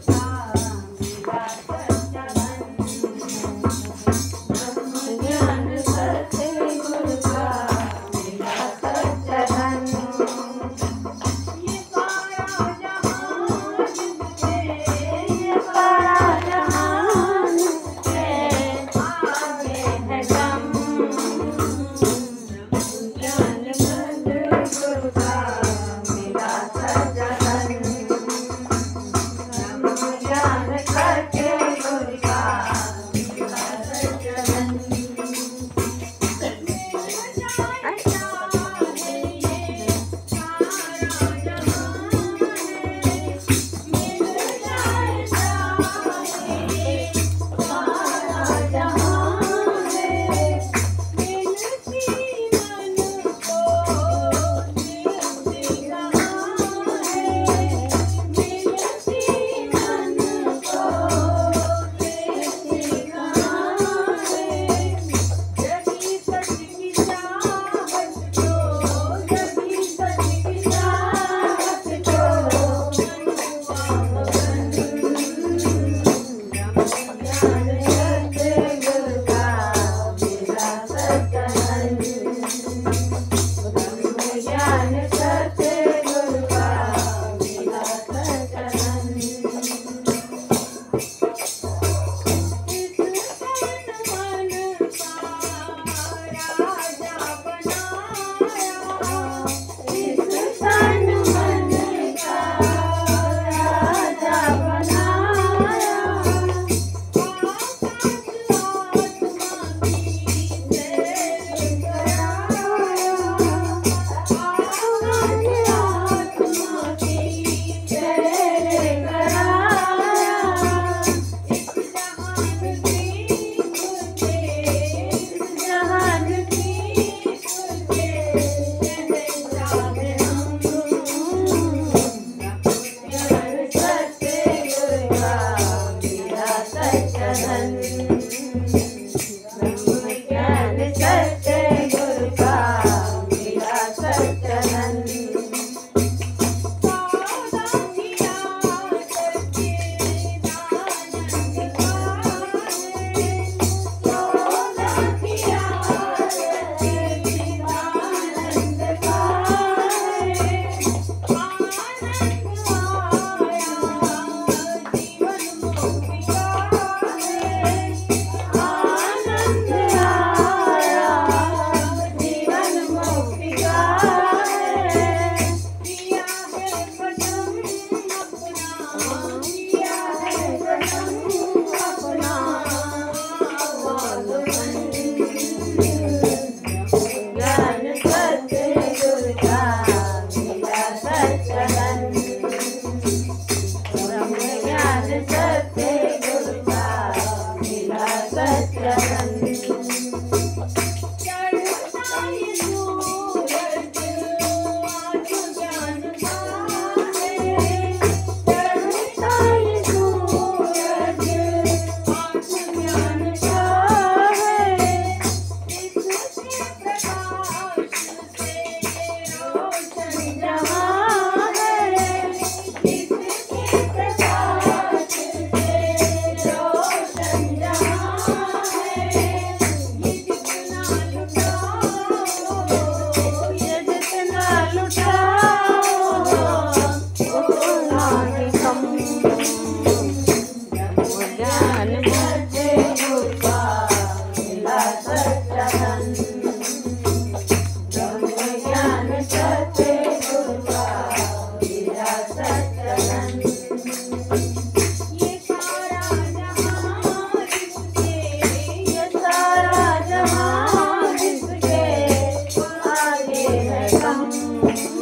Thank Thank you. Thank you.